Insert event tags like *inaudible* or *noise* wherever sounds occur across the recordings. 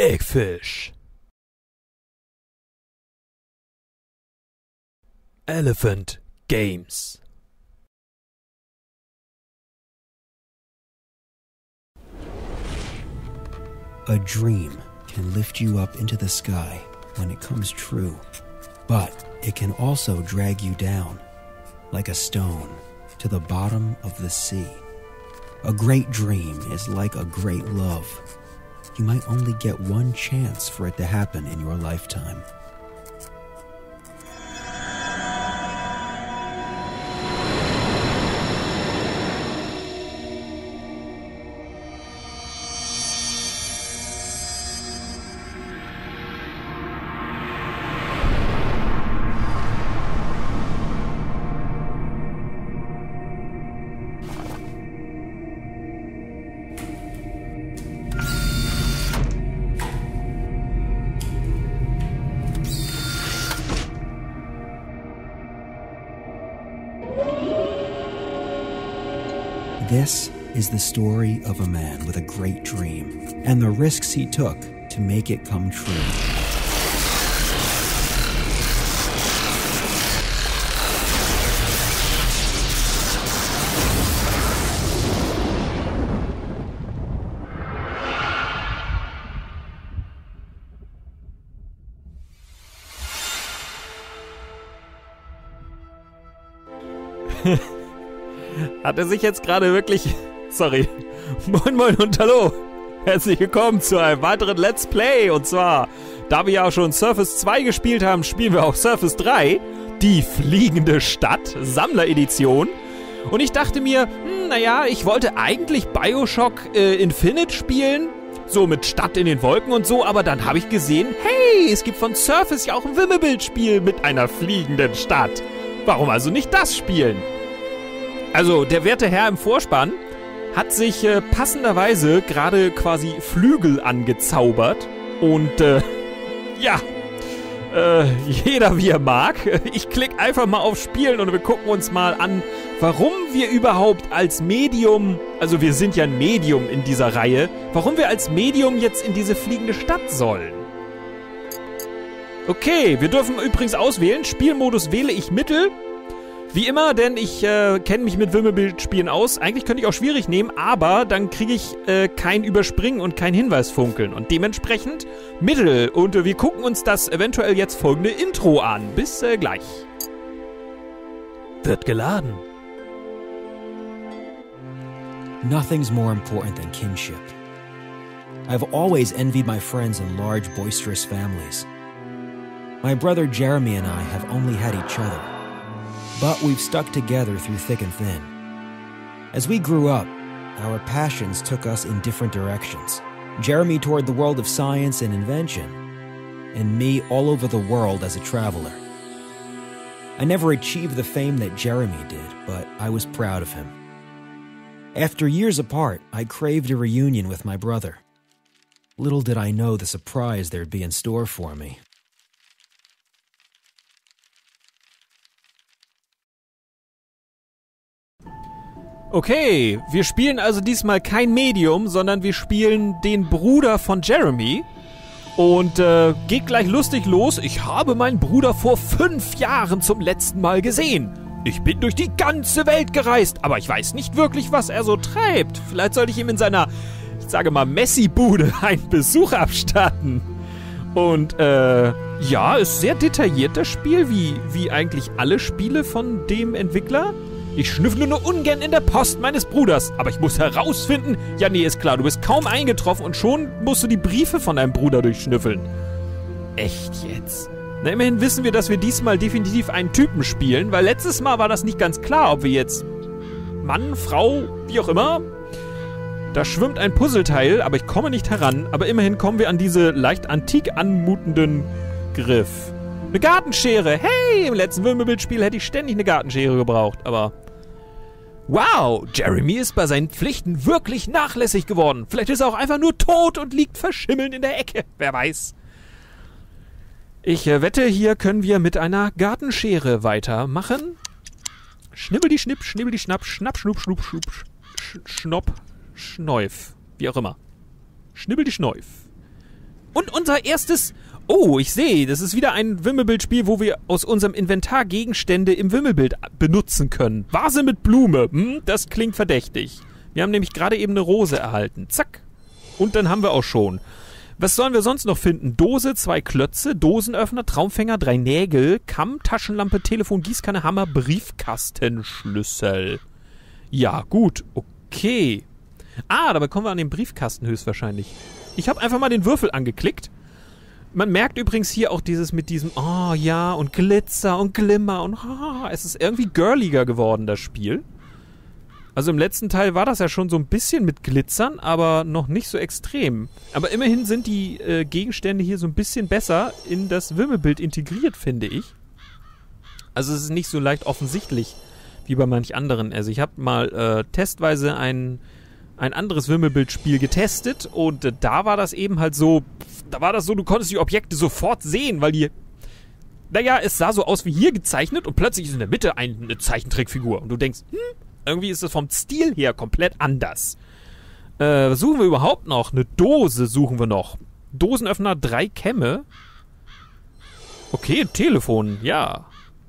Big Fish. Elephant Games. A dream can lift you up into the sky when it comes true, but it can also drag you down like a stone to the bottom of the sea. A great dream is like a great love. You might only get one chance for it to happen in your lifetime. This is the story of a man with a great dream and the risks he took to make it come true. Hat er sich jetzt gerade wirklich. Sorry. *laughs* Moin, moin und hallo. Herzlich willkommen zu einem weiteren Let's Play. Und zwar, da wir ja schon Surface 2 gespielt haben, spielen wir auch Surface 3. Die fliegende Stadt, Sammleredition. Und ich dachte mir, hm, naja, ich wollte eigentlich Bioshock äh, Infinite spielen. So mit Stadt in den Wolken und so, aber dann habe ich gesehen, hey, es gibt von Surface ja auch ein Wimmelbildspiel mit einer fliegenden Stadt. Warum also nicht das spielen? Also, der werte Herr im Vorspann hat sich äh, passenderweise gerade quasi Flügel angezaubert. Und äh, *laughs* ja, äh, jeder wie er mag. *laughs* Ich klicke einfach mal auf Spielen und wir gucken uns mal an, warum wir überhaupt als Medium, also wir sind ja ein Medium in dieser Reihe, warum wir als Medium jetzt in diese fliegende Stadt sollen. Okay, wir dürfen übrigens auswählen. Spielmodus wähle ich Mittel. Wie immer, denn ich äh, kenne mich mit Wimmelbildspielen aus. Eigentlich könnte ich auch schwierig nehmen, aber dann kriege ich äh, kein Überspringen und kein Hinweisfunkeln. Und dementsprechend Mittel. Und äh, wir gucken uns das eventuell jetzt folgende Intro an. Bis äh, gleich. Wird geladen. Nothing's more important than kinship. I've always envied my friends in large, boisterous families. My brother Jeremy and I have only had each other, but we've stuck together through thick and thin. As we grew up, our passions took us in different directions. Jeremy toward the world of science and invention, and me all over the world as a traveler. I never achieved the fame that Jeremy did, but I was proud of him. After years apart, I craved a reunion with my brother. Little did I know the surprise there'd be in store for me. Okay, wir spielen also diesmal kein Medium, sondern wir spielen den Bruder von Jeremy. Und äh, geht gleich lustig los. Ich habe meinen Bruder vor fünf Jahren zum letzten Mal gesehen. Ich bin durch die ganze Welt gereist, aber ich weiß nicht wirklich, was er so treibt. Vielleicht sollte ich ihm in seiner, ich sage mal, Messi-Bude *laughs* einen Besuch abstatten. Und äh, ja, ist sehr detailliert das Spiel, wie, wie eigentlich alle Spiele von dem Entwickler. Ich schnüffle nur ungern in der Post meines Bruders, aber ich muss herausfinden, ja nee, ist klar, du bist kaum eingetroffen und schon musst du die Briefe von deinem Bruder durchschnüffeln. Echt jetzt? Na, immerhin wissen wir, dass wir diesmal definitiv einen Typen spielen, weil letztes Mal war das nicht ganz klar, ob wir jetzt Mann, Frau, wie auch immer. Da schwimmt ein Puzzleteil, aber ich komme nicht heran. Aber immerhin kommen wir an diese leicht antik anmutenden Griff. Eine Gartenschere. Hey, im letzten Wimmelbildspiel hätte ich ständig eine Gartenschere gebraucht, aber... Wow, Jeremy ist bei seinen Pflichten wirklich nachlässig geworden. Vielleicht ist er auch einfach nur tot und liegt verschimmelnd in der Ecke. Wer weiß. Ich äh, wette, hier können wir mit einer Gartenschere weitermachen. Schnibbel die Schnipp, schnibbel die Schnapp, schnapp, schnupp, schnupp, schnupp, sch schnopp, schneuf. Wie auch immer. Schnibbel die Schneuf. Und unser erstes. Oh, ich sehe, das ist wieder ein Wimmelbildspiel, wo wir aus unserem Inventar Gegenstände im Wimmelbild benutzen können. Vase mit Blume. Hm, das klingt verdächtig. Wir haben nämlich gerade eben eine Rose erhalten. Zack. Und dann haben wir auch schon. Was sollen wir sonst noch finden? Dose, zwei Klötze, Dosenöffner, Traumfänger, drei Nägel, Kamm, Taschenlampe, Telefon, Gießkanne, Hammer, Briefkastenschlüssel. Ja, gut, okay. Ah, dabei kommen wir an den Briefkasten höchstwahrscheinlich. Ich habe einfach mal den Würfel angeklickt. Man merkt übrigens hier auch dieses mit diesem, oh ja, und Glitzer und Glimmer und oh, es ist irgendwie girliger geworden, das Spiel. Also im letzten Teil war das ja schon so ein bisschen mit Glitzern, aber noch nicht so extrem. Aber immerhin sind die äh, Gegenstände hier so ein bisschen besser in das Wimmelbild integriert, finde ich. Also es ist nicht so leicht offensichtlich wie bei manch anderen. Also ich habe mal äh, testweise ein ein anderes Wimmelbildspiel getestet und äh, da war das eben halt so, da war das so, du konntest die Objekte sofort sehen, weil die, naja, es sah so aus wie hier gezeichnet und plötzlich ist in der Mitte eine Zeichentrickfigur und du denkst, hm, irgendwie ist es vom Stil her komplett anders. Äh, suchen wir überhaupt noch? Eine Dose suchen wir noch. Dosenöffner, drei Kämme. Okay, Telefon, ja.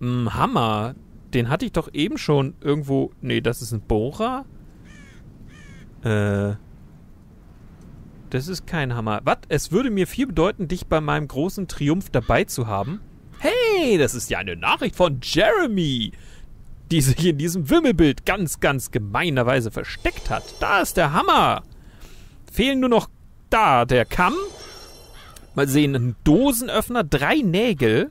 Hm, Hammer. Den hatte ich doch eben schon irgendwo. Nee, das ist ein Bohrer. Äh. Das ist kein Hammer. Was? Es würde mir viel bedeuten, dich bei meinem großen Triumph dabei zu haben. Hey, das ist ja eine Nachricht von Jeremy, die sich in diesem Wimmelbild ganz, ganz gemeinerweise versteckt hat. Da ist der Hammer. Fehlen nur noch da der Kamm. Mal sehen, ein Dosenöffner, drei Nägel.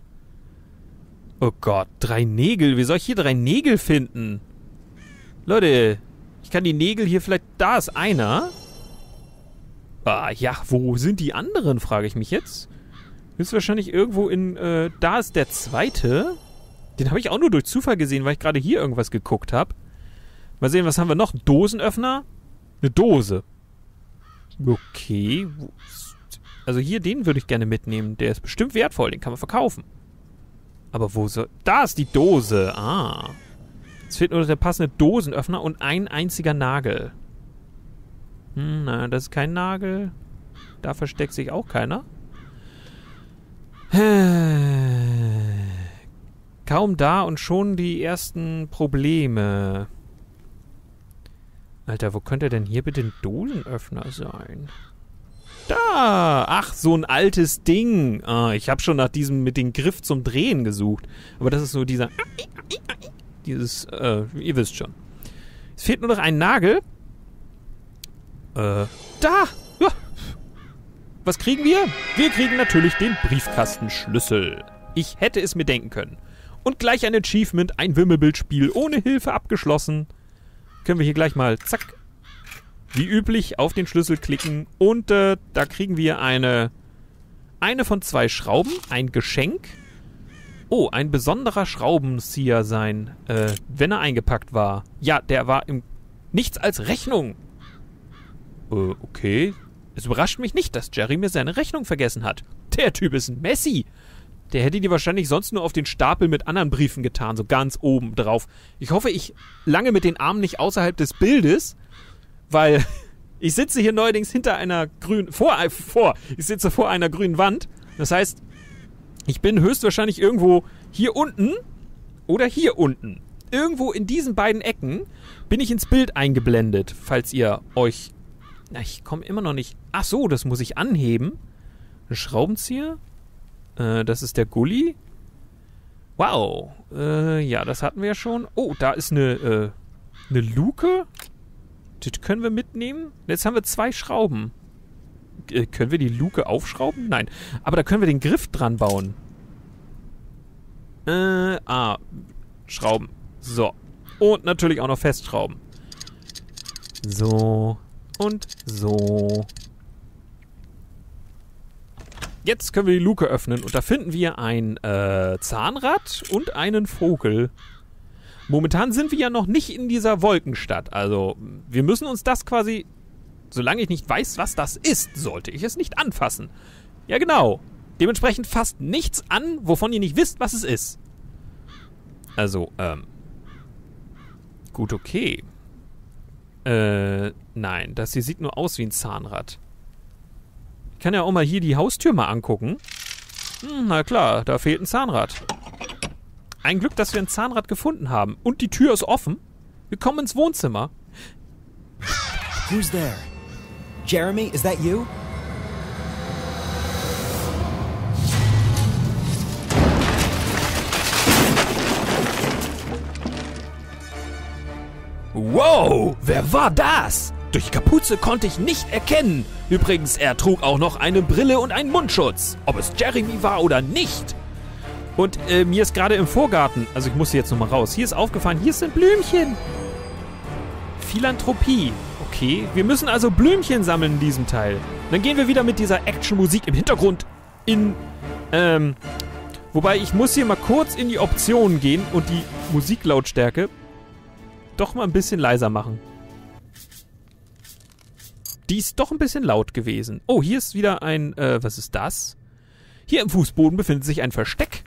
Oh Gott, drei Nägel. Wie soll ich hier drei Nägel finden? Leute, kann die Nägel hier vielleicht... Da ist einer. Ah, ja, wo sind die anderen, frage ich mich jetzt. Ist wahrscheinlich irgendwo in... Äh, da ist der zweite. Den habe ich auch nur durch Zufall gesehen, weil ich gerade hier irgendwas geguckt habe. Mal sehen, was haben wir noch? Dosenöffner? Eine Dose. Okay. Also hier, den würde ich gerne mitnehmen. Der ist bestimmt wertvoll. Den kann man verkaufen. Aber wo soll... Da ist die Dose. Ah. Es fehlt nur der passende Dosenöffner und ein einziger Nagel. Hm, na, das ist kein Nagel. Da versteckt sich auch keiner. *sighs* Kaum da und schon die ersten Probleme. Alter, wo könnte denn hier bitte ein Dosenöffner sein? Da! Ach, so ein altes Ding. Ah, ich habe schon nach diesem mit dem Griff zum Drehen gesucht. Aber das ist so dieser dieses, äh, ihr wisst schon. Es fehlt nur noch ein Nagel. Äh, da! Ja. Was kriegen wir? Wir kriegen natürlich den Briefkastenschlüssel. Ich hätte es mir denken können. Und gleich ein Achievement, ein Wimmelbildspiel ohne Hilfe abgeschlossen. Können wir hier gleich mal, zack, wie üblich auf den Schlüssel klicken. Und äh, da kriegen wir eine, eine von zwei Schrauben, ein Geschenk Oh, ein besonderer Schraubenzieher sein, äh, wenn er eingepackt war. Ja, der war im Nichts als Rechnung. Äh, okay. Es überrascht mich nicht, dass Jerry mir seine Rechnung vergessen hat. Der Typ ist ein Messi. Der hätte die wahrscheinlich sonst nur auf den Stapel mit anderen Briefen getan, so ganz oben drauf. Ich hoffe, ich lange mit den Armen nicht außerhalb des Bildes, weil *laughs* ich sitze hier neuerdings hinter einer grünen, vor, vor, ich sitze vor einer grünen Wand. Das heißt, ich bin höchstwahrscheinlich irgendwo hier unten oder hier unten. Irgendwo in diesen beiden Ecken bin ich ins Bild eingeblendet, falls ihr euch. Na, ich komme immer noch nicht. Ach so, das muss ich anheben. Ein Schraubenzieher? Äh, das ist der Gully. Wow. Äh, ja, das hatten wir ja schon. Oh, da ist eine, äh, eine Luke. Das können wir mitnehmen. Jetzt haben wir zwei Schrauben. Äh, können wir die Luke aufschrauben? Nein. Aber da können wir den Griff dran bauen. Äh, ah. Schrauben. So. Und natürlich auch noch festschrauben. So. Und so. Jetzt können wir die Luke öffnen und da finden wir ein äh, Zahnrad und einen Vogel. Momentan sind wir ja noch nicht in dieser Wolkenstadt. Also wir müssen uns das quasi Solange ich nicht weiß, was das ist, sollte ich es nicht anfassen. Ja, genau. Dementsprechend fasst nichts an, wovon ihr nicht wisst, was es ist. Also, ähm. Gut, okay. Äh, nein, das hier sieht nur aus wie ein Zahnrad. kann ja auch mal hier die Haustür mal angucken. Hm, na klar, da fehlt ein Zahnrad. Ein Glück, dass wir ein Zahnrad gefunden haben. Und die Tür ist offen. Wir kommen ins Wohnzimmer. Who's there? Jeremy, is that you? Wow, wer war das? Durch Kapuze konnte ich nicht erkennen. Übrigens, er trug auch noch eine Brille und einen Mundschutz. Ob es Jeremy war oder nicht. Und äh, mir ist gerade im Vorgarten, also ich muss jetzt nochmal raus, hier ist aufgefallen, hier sind Blümchen. Philanthropie. Okay, wir müssen also Blümchen sammeln in diesem Teil. Dann gehen wir wieder mit dieser Action-Musik im Hintergrund in, ähm, wobei ich muss hier mal kurz in die Optionen gehen und die Musiklautstärke doch mal ein bisschen leiser machen. Die ist doch ein bisschen laut gewesen. Oh, hier ist wieder ein, äh, was ist das? Hier im Fußboden befindet sich ein Versteck.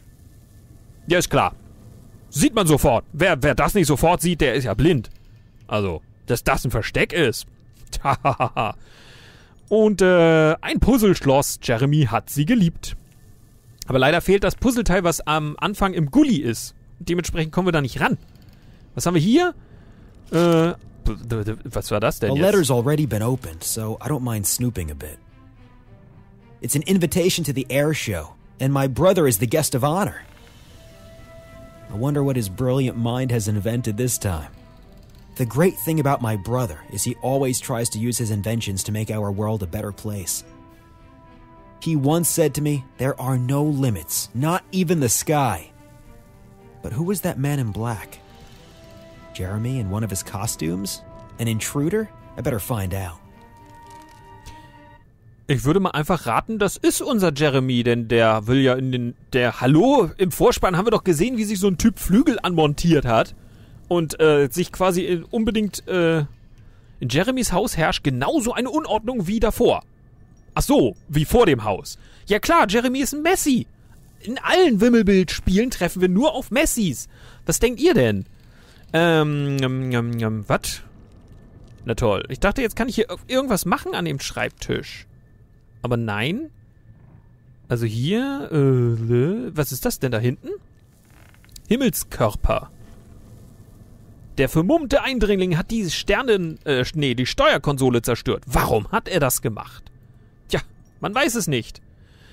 Ja, ist klar. Sieht man sofort. Wer, wer das nicht sofort sieht, der ist ja blind. Also, dass das ein Versteck ist. *laughs* Und äh, ein Puzzleschloss. Jeremy hat sie geliebt. Aber leider fehlt das Puzzleteil, was am Anfang im Gully ist. Dementsprechend kommen wir da nicht ran. Was haben wir hier? Äh, was war das denn The jetzt? letter's already been opened, so I don't mind snooping a bit. It's an invitation to the air show, and my brother is the guest of honor. I wonder what his brilliant mind has invented this time. The great thing about my brother is he always tries to use his inventions to make our world a better place. He once said to me, There are no limits, not even the sky. But who was that man in black? Jeremy in one of his costumes? An intruder? I better find out. Ich würde mal einfach raten, das ist unser Jeremy, denn der will ja in den. Der Hallo, im Vorspann haben wir doch gesehen, wie sich so ein Typ Flügel anmontiert hat. Und äh, sich quasi in, unbedingt. Äh, in Jeremys Haus herrscht genauso eine Unordnung wie davor. Ach so, wie vor dem Haus. Ja klar, Jeremy ist ein Messi. In allen Wimmelbildspielen treffen wir nur auf Messis. Was denkt ihr denn? Ähm, ähm, ähm, ähm was? Na toll. Ich dachte, jetzt kann ich hier irgendwas machen an dem Schreibtisch. Aber nein. Also hier, äh, was ist das denn da hinten? Himmelskörper. Der vermummte Eindringling hat die Sternen, äh, nee, die Steuerkonsole zerstört. Warum hat er das gemacht? Tja, man weiß es nicht.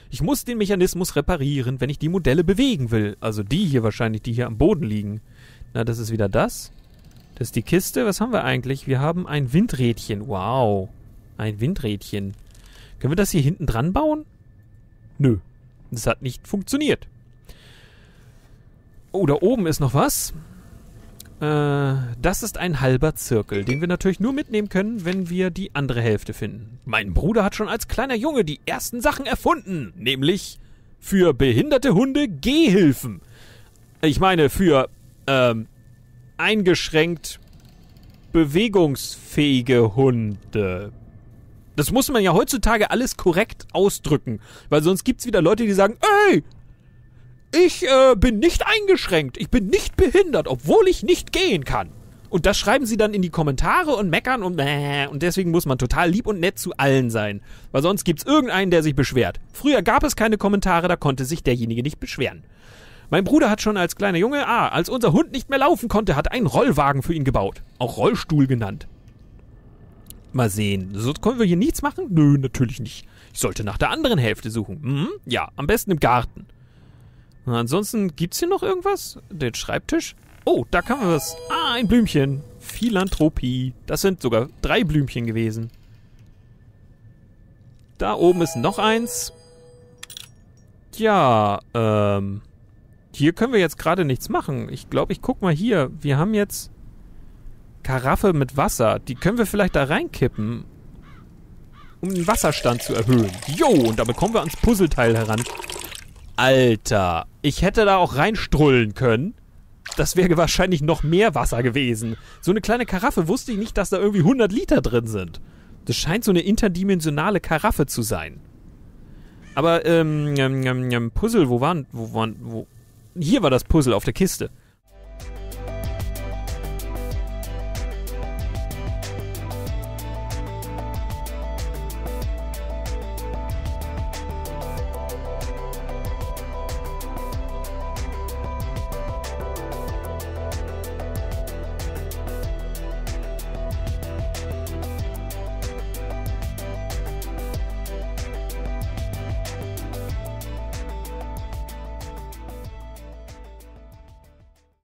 Ich muss den Mechanismus reparieren, wenn ich die Modelle bewegen will. Also die hier wahrscheinlich, die hier am Boden liegen. Na, das ist wieder das. Das ist die Kiste. Was haben wir eigentlich? Wir haben ein Windrädchen. Wow. Ein Windrädchen. Können wir das hier hinten dran bauen? Nö. Das hat nicht funktioniert. Oh, da oben ist noch was. Äh, das ist ein halber Zirkel, den wir natürlich nur mitnehmen können, wenn wir die andere Hälfte finden. Mein Bruder hat schon als kleiner Junge die ersten Sachen erfunden, nämlich für behinderte Hunde Gehhilfen. Ich meine, für ähm, eingeschränkt bewegungsfähige Hunde. Das muss man ja heutzutage alles korrekt ausdrücken, weil sonst gibt's wieder Leute, die sagen, ey, ich äh, bin nicht eingeschränkt, ich bin nicht behindert, obwohl ich nicht gehen kann. Und das schreiben sie dann in die Kommentare und meckern und äh, und deswegen muss man total lieb und nett zu allen sein, weil sonst gibt's irgendeinen, der sich beschwert. Früher gab es keine Kommentare, da konnte sich derjenige nicht beschweren. Mein Bruder hat schon als kleiner Junge, ah, als unser Hund nicht mehr laufen konnte, hat einen Rollwagen für ihn gebaut, auch Rollstuhl genannt. Mal sehen, so können wir hier nichts machen? Nö, natürlich nicht. Ich sollte nach der anderen Hälfte suchen. Hm? Ja, am besten im Garten. Und ansonsten gibt's hier noch irgendwas? Den Schreibtisch? Oh, da kann man was. Ah, ein Blümchen. Philanthropie. Das sind sogar drei Blümchen gewesen. Da oben ist noch eins. Ja, ähm. Hier können wir jetzt gerade nichts machen. Ich glaube, ich guck mal hier. Wir haben jetzt Karaffe mit Wasser. Die können wir vielleicht da reinkippen, um den Wasserstand zu erhöhen. Jo, und damit kommen wir ans Puzzleteil heran. Alter, ich hätte da auch reinstrullen können. Das wäre wahrscheinlich noch mehr Wasser gewesen. So eine kleine Karaffe wusste ich nicht, dass da irgendwie 100 Liter drin sind. Das scheint so eine interdimensionale Karaffe zu sein. Aber, ähm, ähm, ähm, Puzzle, wo waren, wo waren, wo... Hier war das Puzzle auf der Kiste.